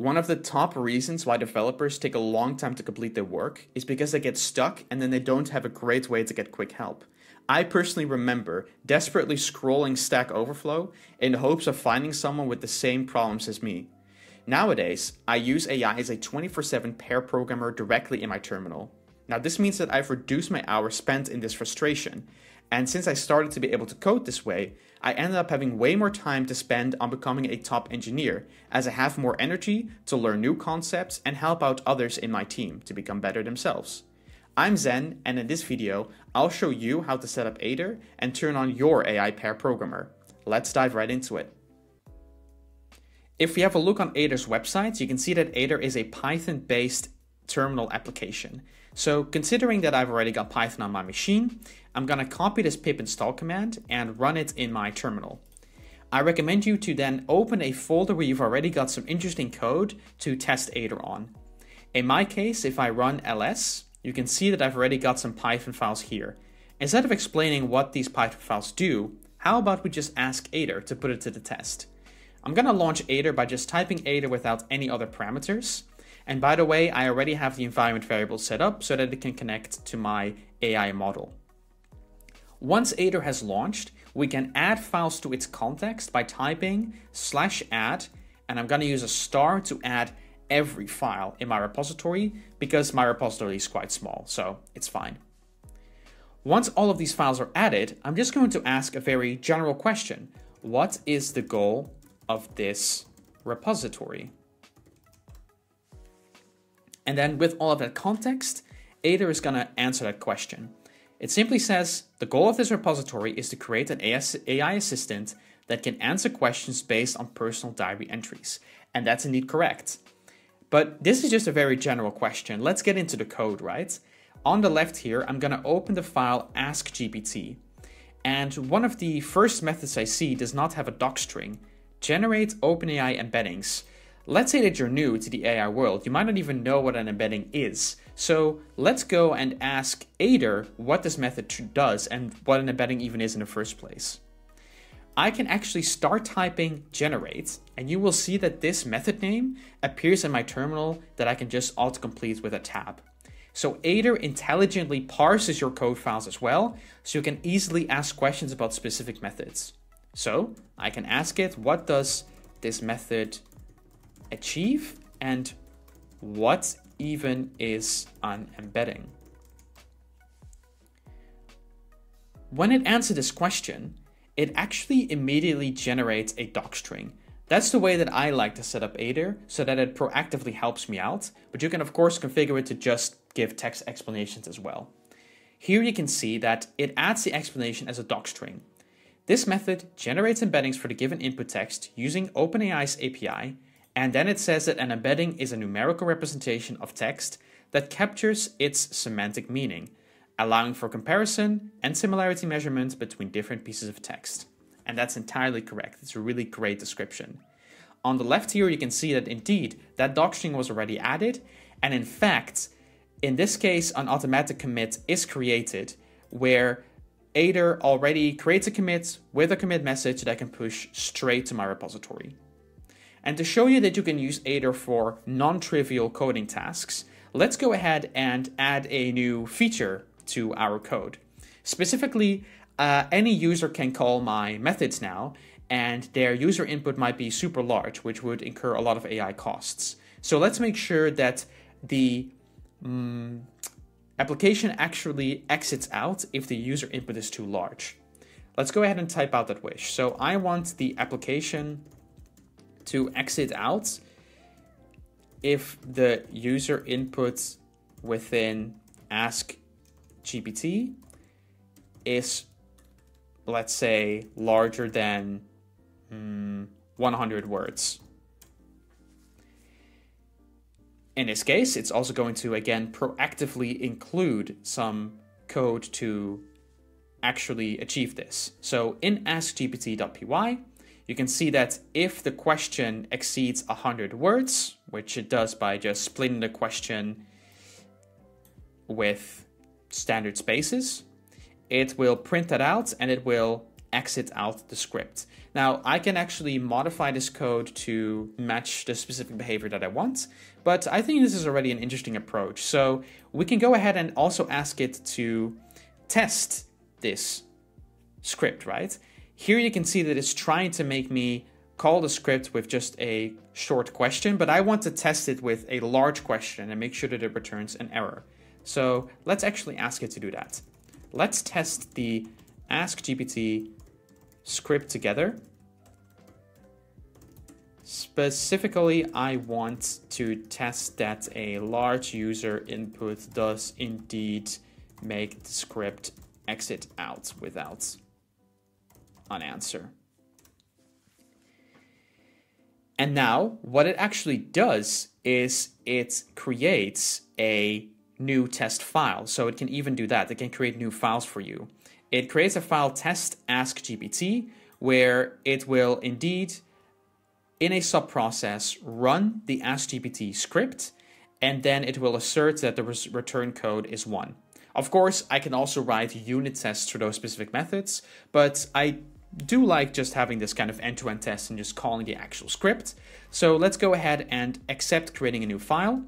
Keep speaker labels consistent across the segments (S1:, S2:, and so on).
S1: One of the top reasons why developers take a long time to complete their work is because they get stuck and then they don't have a great way to get quick help. I personally remember desperately scrolling Stack Overflow in hopes of finding someone with the same problems as me. Nowadays, I use AI as a 24 7 pair programmer directly in my terminal. Now, this means that I've reduced my hours spent in this frustration, and since I started to be able to code this way, I ended up having way more time to spend on becoming a top engineer, as I have more energy to learn new concepts and help out others in my team to become better themselves. I'm Zen, and in this video, I'll show you how to set up Aider and turn on your AI pair programmer. Let's dive right into it. If we have a look on Aider's website, you can see that Aider is a Python-based terminal application. So considering that I've already got Python on my machine, I'm gonna copy this pip install command and run it in my terminal. I recommend you to then open a folder where you've already got some interesting code to test Aider on. In my case, if I run ls, you can see that I've already got some Python files here. Instead of explaining what these Python files do, how about we just ask Aider to put it to the test? I'm gonna launch Aider by just typing Aider without any other parameters, and by the way, I already have the environment variable set up so that it can connect to my AI model. Once Aider has launched, we can add files to its context by typing slash add, and I'm going to use a star to add every file in my repository because my repository is quite small, so it's fine. Once all of these files are added, I'm just going to ask a very general question. What is the goal of this repository? And then with all of that context, Aider is going to answer that question. It simply says the goal of this repository is to create an AI assistant that can answer questions based on personal diary entries. And that's indeed correct. But this is just a very general question. Let's get into the code, right? On the left here, I'm going to open the file askgpt. And one of the first methods I see does not have a docstring. Generate OpenAI embeddings. Let's say that you're new to the AI world, you might not even know what an embedding is. So let's go and ask Aider what this method does and what an embedding even is in the first place. I can actually start typing generate and you will see that this method name appears in my terminal that I can just autocomplete with a tab. So Aider intelligently parses your code files as well, so you can easily ask questions about specific methods. So I can ask it, what does this method achieve and what even is an embedding? When it answers this question, it actually immediately generates a docstring. That's the way that I like to set up Aider so that it proactively helps me out, but you can of course configure it to just give text explanations as well. Here you can see that it adds the explanation as a docstring. This method generates embeddings for the given input text using OpenAI's API and then it says that an embedding is a numerical representation of text that captures its semantic meaning, allowing for comparison and similarity measurements between different pieces of text. And that's entirely correct. It's a really great description. On the left here, you can see that indeed that docstring was already added. And in fact, in this case, an automatic commit is created where Aider already creates a commit with a commit message that I can push straight to my repository. And to show you that you can use Aider for non-trivial coding tasks, let's go ahead and add a new feature to our code. Specifically, uh, any user can call my methods now, and their user input might be super large, which would incur a lot of AI costs. So let's make sure that the um, application actually exits out if the user input is too large. Let's go ahead and type out that wish. So I want the application to exit out if the user input within ask GPT is, let's say, larger than mm, 100 words. In this case, it's also going to again proactively include some code to actually achieve this. So in askgpt.py, you can see that if the question exceeds 100 words, which it does by just splitting the question with standard spaces, it will print that out and it will exit out the script. Now, I can actually modify this code to match the specific behavior that I want, but I think this is already an interesting approach. So we can go ahead and also ask it to test this script, right? Here you can see that it's trying to make me call the script with just a short question, but I want to test it with a large question and make sure that it returns an error. So let's actually ask it to do that. Let's test the Ask GPT script together. Specifically, I want to test that a large user input does indeed make the script exit out without an answer. And now what it actually does is it creates a new test file. So it can even do that. It can create new files for you. It creates a file test ask GPT where it will indeed in a subprocess run the ask GPT script and then it will assert that the return code is 1. Of course, I can also write unit tests for those specific methods, but I do like just having this kind of end-to-end test and just calling the actual script. So let's go ahead and accept creating a new file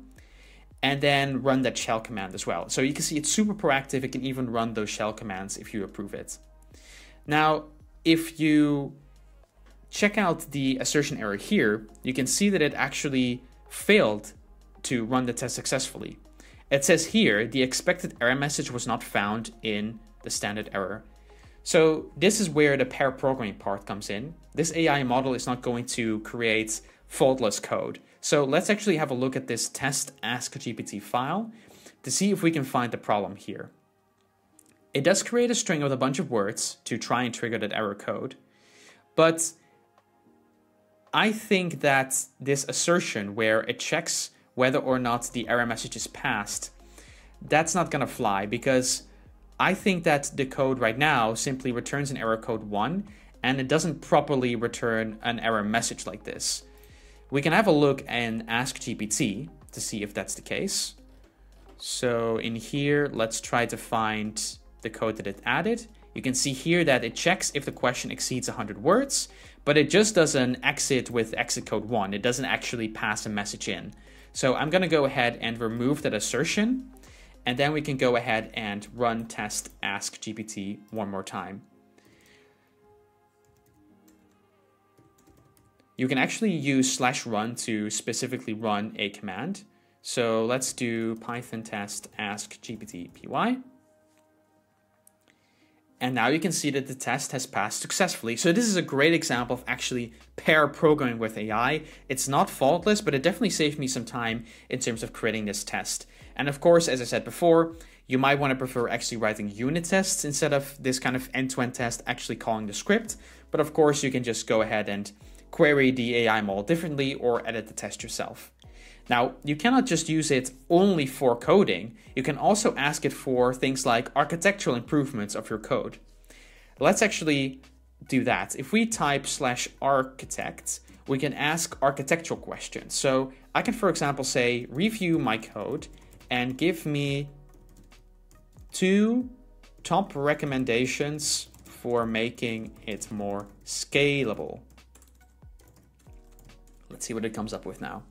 S1: and then run that shell command as well. So you can see it's super proactive. It can even run those shell commands if you approve it. Now, if you check out the assertion error here, you can see that it actually failed to run the test successfully. It says here, the expected error message was not found in the standard error. So this is where the pair programming part comes in. This AI model is not going to create faultless code. So let's actually have a look at this test ask GPT file to see if we can find the problem here. It does create a string with a bunch of words to try and trigger that error code, but I think that this assertion where it checks whether or not the error message is passed, that's not gonna fly because I think that the code right now simply returns an error code 1 and it doesn't properly return an error message like this. We can have a look and ask GPT to see if that's the case. So in here, let's try to find the code that it added. You can see here that it checks if the question exceeds 100 words, but it just does an exit with exit code 1. It doesn't actually pass a message in. So I'm going to go ahead and remove that assertion, and then we can go ahead and run test ask GPT one more time. You can actually use slash run to specifically run a command. So let's do python test ask GPT py. And now you can see that the test has passed successfully. So this is a great example of actually pair programming with AI. It's not faultless, but it definitely saved me some time in terms of creating this test. And of course, as I said before, you might want to prefer actually writing unit tests instead of this kind of end-to-end test actually calling the script. But of course, you can just go ahead and query the AI model differently or edit the test yourself. Now, you cannot just use it only for coding, you can also ask it for things like architectural improvements of your code. Let's actually do that. If we type slash architect, we can ask architectural questions. So I can, for example, say, review my code and give me two top recommendations for making it more scalable. Let's see what it comes up with now.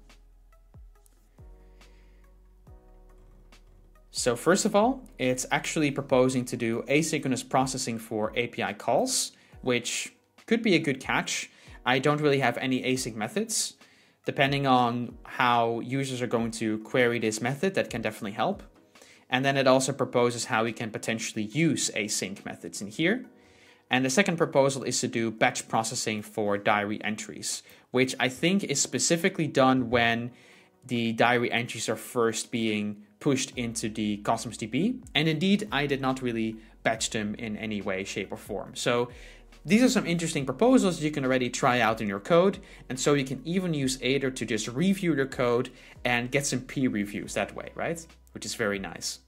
S1: So first of all, it's actually proposing to do asynchronous processing for API calls, which could be a good catch. I don't really have any async methods. Depending on how users are going to query this method, that can definitely help. And then it also proposes how we can potentially use async methods in here. And the second proposal is to do batch processing for diary entries, which I think is specifically done when the diary entries are first being pushed into the Cosmos DB. And indeed, I did not really batch them in any way, shape, or form. So these are some interesting proposals you can already try out in your code. And so you can even use Aider to just review your code and get some peer reviews that way, right? Which is very nice.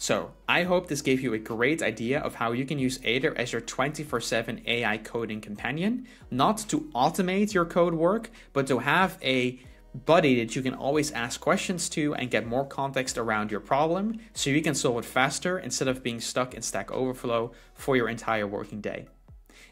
S1: So, I hope this gave you a great idea of how you can use Aider as your 24 7 AI coding companion, not to automate your code work, but to have a buddy that you can always ask questions to and get more context around your problem so you can solve it faster instead of being stuck in Stack Overflow for your entire working day.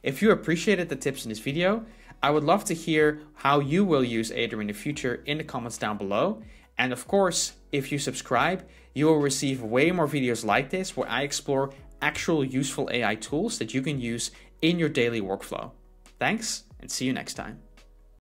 S1: If you appreciated the tips in this video, I would love to hear how you will use Aider in the future in the comments down below. And of course, if you subscribe, you will receive way more videos like this where I explore actual useful AI tools that you can use in your daily workflow. Thanks, and see you next time.